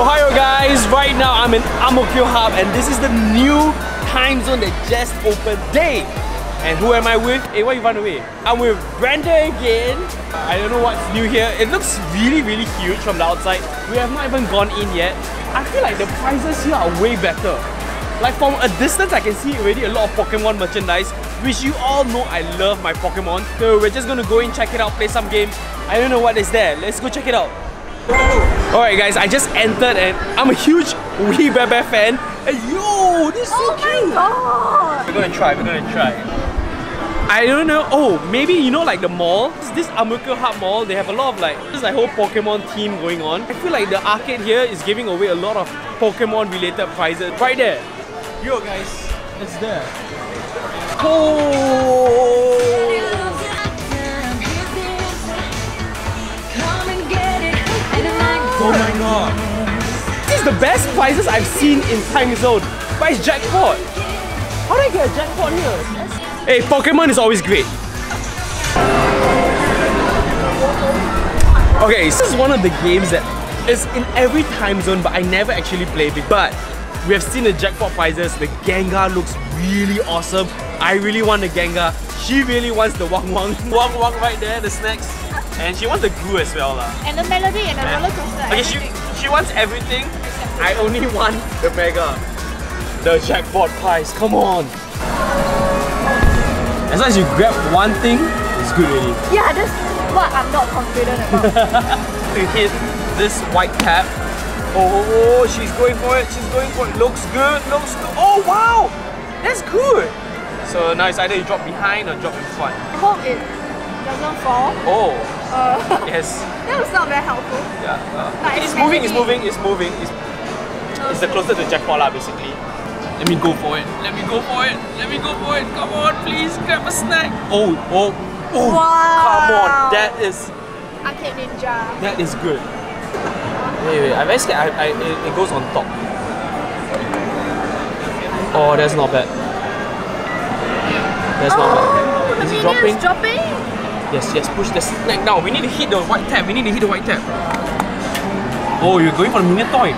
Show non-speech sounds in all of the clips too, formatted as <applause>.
Ohio guys, right now I'm in Ang Mo Kio Hub and this is the new Timezone that just opened day. And who am I with? Hey, why you run away? I'm with Brenda again. I don't know what's new here. It looks really, really huge from the outside. We have not even gone in yet. I feel like the prices here are way better. Like from a distance, I can see already a lot of Pokemon merchandise, which you all know I love my Pokemon. So we're just gonna go in, check it out, play some games. I don't know what is there. Let's go check it out. Alright guys, I just entered and I'm a huge We Bare Bear fan. And yo, this is so Oh cute. god! We're gonna try, we're gonna try. I don't know. Oh, maybe you know like the mall. This Ang Mo Kio Hub Mall, they have a lot of like this like whole Pokemon theme going on. I feel like the arcade here is giving away a lot of Pokemon related prizes. Right there. Yo guys, it's there. Oh! Oh my god. This is the best prizes I've seen in Timezone. But it's jackpot. How did I get a jackpot here? Hey, Pokemon is always great. Okay, this is one of the games that is in every Timezone, but I never actually played it. But we have seen the jackpot prizes. The Gengar looks really awesome. I really want the Gengar. She really wants the Wang Wang. <laughs> Wang Wang right there, the snacks. And she wants the glue as well. lah. And the melody and the Yeah. roller coaster. Okay, she, everything. she wants everything. I only want the mega. The jackpot prize. Come on. As long as you grab one thing, it's good already. Yeah, that's what I'm not confident about. <laughs> To hit this white cap. Oh, she's going for it. She's going for it. Looks good. Looks good. Oh, wow. That's good. So now it's either you drop behind or drop in front. I hope it doesn't fall. Oh, Uh, yes. <laughs> that was not very helpful. Yeah. Uh, okay, it's it's moving, it's moving, it's moving. It's, it's the closer to jackpot lah, basically. Let me go for it. Let me go for it. Let me go for it. Come on, please grab a snack. Oh, oh, oh. Wow. Come on, that is Arcade Ninja. that is good. Wait, wait. I'm very scared. I, I, it, it goes on top. Oh, that's not bad. That's not bad. Oh, the Is it dropping? dropping? Yes, yes, push the snack down. We need to hit the white tab. We need to hit the white tab. Oh, you're going for the minion toy.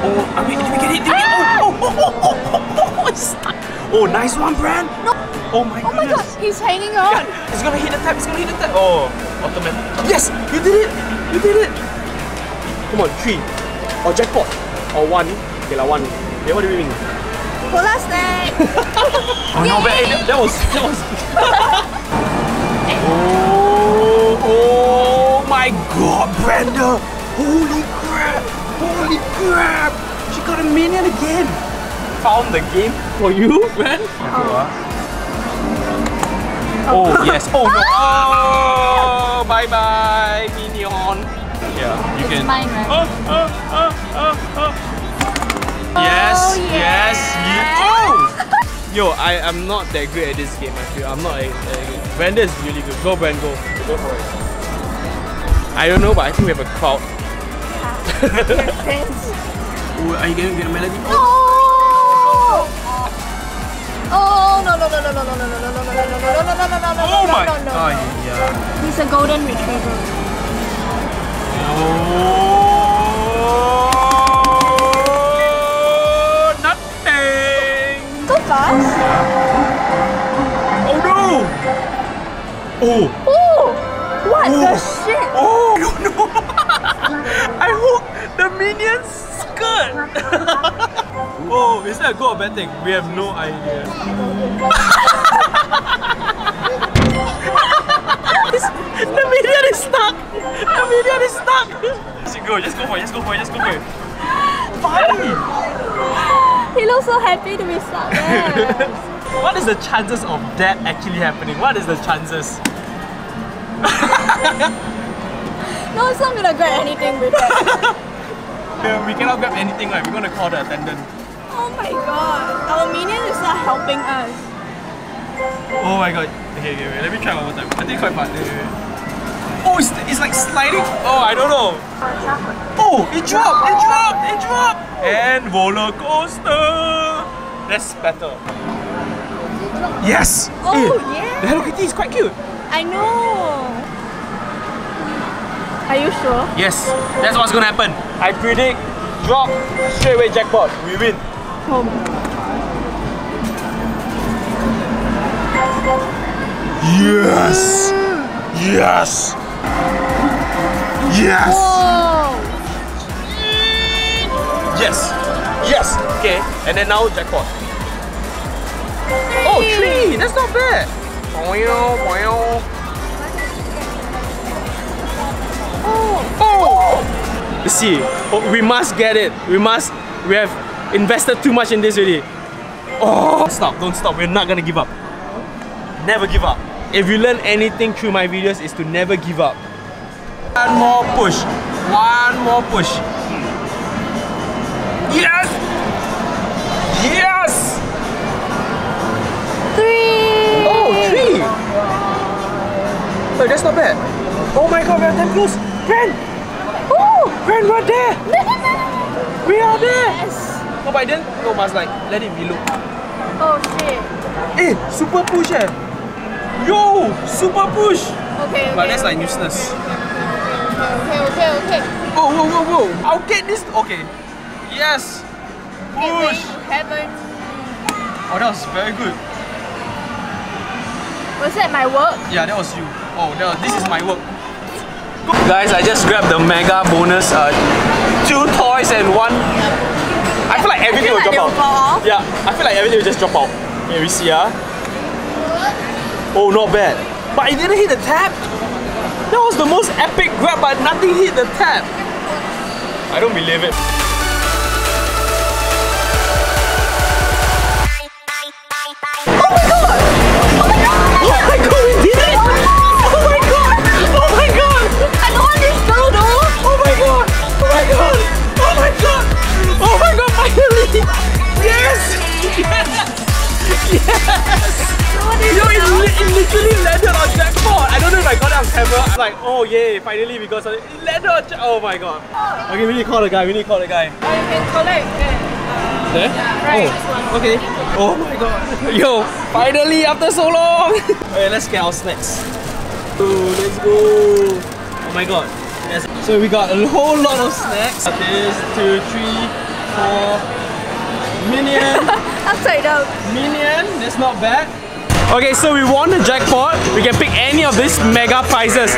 Oh, I mean, did we get it? Did we get it? Oh, oh, oh, oh, oh, oh, it's stuck. Oh, nice one, Brand. No. Oh my god. Oh my god, he's hanging on. It's gonna hit the tab. It's gonna hit the tab. Oh, automatic. Yes, you did it. You did it. Come on, three. Or jackpot. Or one. Okay, lah one. Okay, what do we mean? Cola <laughs> snack. Oh no, but that, that was that was. <laughs> oh, oh my God, Brenda! Holy crap! Holy crap! She got a minion again. Found the game for you, Brand. Oh, oh yes. <laughs> Oh no. Oh, bye bye, minion. Yeah, you It's can. mine, right? Oh, oh, oh, oh, oh. Yes, Oh, yes, yes. you. Oh! Yo, I am not that good at this game. I feel I'm not a, a good. Brenda is really good. Go, Brand, go. Go for it. I don't know, but I think we have a crowd. Thanks. Ooh, are you going to get a melody? Oh! Oh no no no no no no no no no no no no no no no no no no Oh no my! no no Oh, no. yeah. He's a golden retriever. Oh, Fast. Oh no! Oh! Oh! What the Oh. shit? Oh no! <laughs> I hope the minions skirt. <laughs> oh, is that a good or bad thing? We have no idea. <laughs> the minion is stuck. The minion is stuck. Just go, just go for it. Just go for it. Just go for it. Finally. He looks so happy to be stuck there. <laughs> What is the chances of that actually happening? What is the chances? <laughs> no, it's not gonna grab anything with that. <laughs> Yeah, we cannot grab anything, right? We're gonna call the attendant. Oh my god. Our minion is not helping us. Oh my god. Okay, okay, wait. Let me try one more time. I think it's quite fun. Oh, it's, it's like sliding. Oh, I don't know. Oh, it dropped. It dropped. It dropped. And roller coaster. That's better. Yes. Oh, Eh, yeah. The Hello Kitty is quite cute. I know. Are you sure? Yes, that's what's gonna happen. I predict drop, straight away jackpot. We win. Yes! Yes! Yes! Whoa! Yes! Yes! Okay, and then now jackpot. Oh, three! That's not bad! Boing. Oh! oh. Let's see. Oh, we must get it. We must. We have invested too much in this already. Oh! Stop! Don't stop. We're not gonna give up. Never give up. If you learn anything through my videos, is to never give up. One more push. One more push. Yes! Yes! Three! Oh, three! Oh, that's not bad. Oh my god, we're damn close. Ren! Oh! Ren, we're there! <laughs> We are there! Yes! No, but then, no, must like, let it be look. Oh shit. Eh, super push eh! Yo! Super push! Okay, okay. But that's like useless. Okay, okay, okay. Okay. Oh, whoa, whoa, whoa! I'll get this! Okay. Yes! Push! wait, haven't. Oh, that was very good. Was that my work? Yeah, that was you. Oh, that was, this is my work. Guys, I just grabbed the mega bonus. Uh, two toys and one. I feel like everything will like drop will fall out. off. Yeah, I feel like everything will just drop out. Here we see, ah. Oh, not bad. But I didn't hit the tap. That was the most epic grab, but nothing hit the tap. I don't believe it. I got it on camera. I'm like, oh yay, finally we got something. On Oh my god. Okay, we need to call the guy, we need to call the guy. Oh, you can collect that. There? Right. Oh, okay. Oh my god. <laughs> Yo, finally after so long. <laughs> okay, let's get our snacks. Oh, let's go. Oh my god. Yes. So we got a whole lot of snacks. This, two, three, four. Minion. <laughs> Upside down. Minion. That's not bad. Okay, so we won the jackpot. We can pick any of these mega prizes.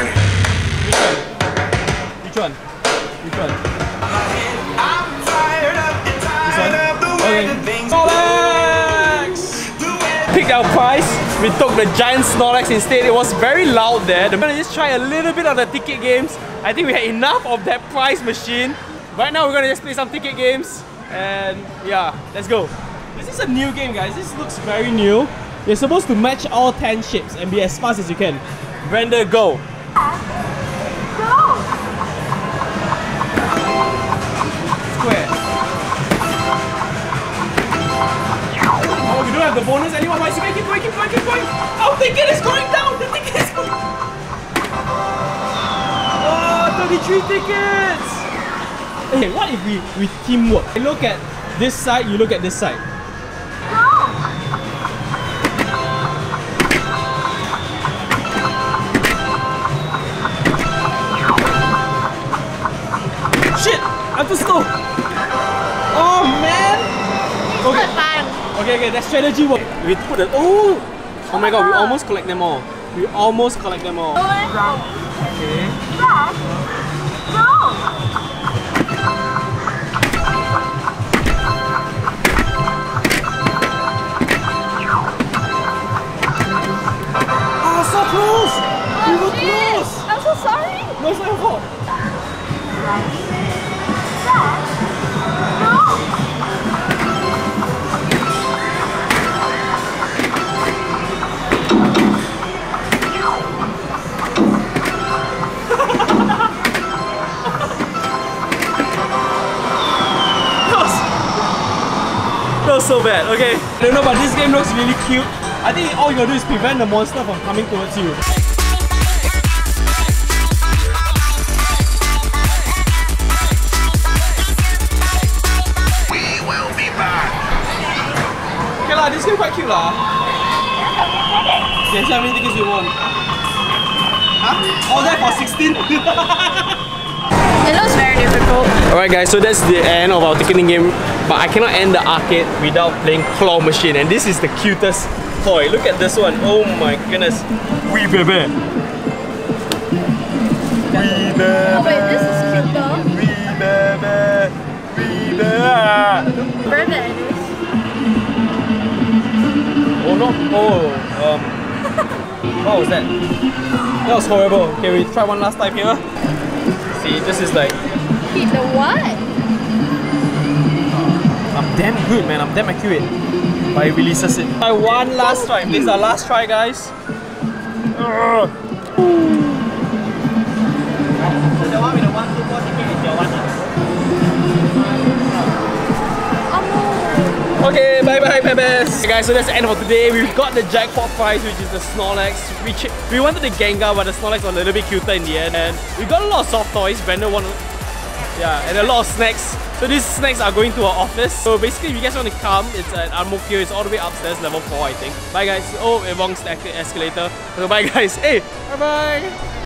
Which one? Which one? One? Snorlax! Picked our prize. We took the giant Snorlax instead. It was very loud there. I'm gonna just try a little bit of the ticket games. I think we had enough of that prize machine. Right now we're gonna just play some ticket games. And yeah, let's go. This is a new game guys. This looks very new. You're supposed to match all 10 ships and be as fast as you can. Brenda, go. Go! Square. Oh, we don't have the bonus anymore. Why is it keep going, keep going, keep going? Our oh, ticket is going down. The ticket is going. Oh, 33 tickets. Okay, what if we we teamwork? I look at this side, you look at this side. I'm too slow. Oh man. Okay. Okay, okay, that strategy work. We put the oh, oh my god, we almost collect them all. We almost collect them all. Okay. Ah, so close! We were close! I'm so sorry. No, it's not your fault. So bad. Okay. I don't know, but this game looks really cute. I think all you gotta do is prevent the monster from coming towards you. We will be back. Okay lah, this game quite cute lah. Okay, so how many tickets you want? Huh? All that for 16? <laughs> It looks very difficult. Alright guys, so that's the end of our ticketing game. But I cannot end the arcade without playing claw machine. And this is the cutest toy. Look at this one. Oh my goodness. Wee baby. Wee baby. Oh wait, this is cute though. Wee baby. Wee baby. Oh no. Oh, um. What was that? That was horrible. Okay, we try one last time here. See, this is like Wait, the what? I'm damn good, man. I'm damn accurate. But it releases it. My one last try. This is our last try, guys. The one with the one, two, four ticket is your one. Okay, bye bye. Okay, guys, so that's the end of today. We've got the jackpot prize, which is the Snorlax. We we wanted the Gengar, but the Snorlax was a little bit cuter in the end. And we got a lot of soft toys. Brandon won, yeah, and a lot of snacks. So these snacks are going to our office. So basically, if you guys want to come, it's at Ang Mo Kio. It's all the way upstairs, level four, I think. Bye, guys. Oh, the escalator. So bye, <laughs> guys. Hey, bye bye.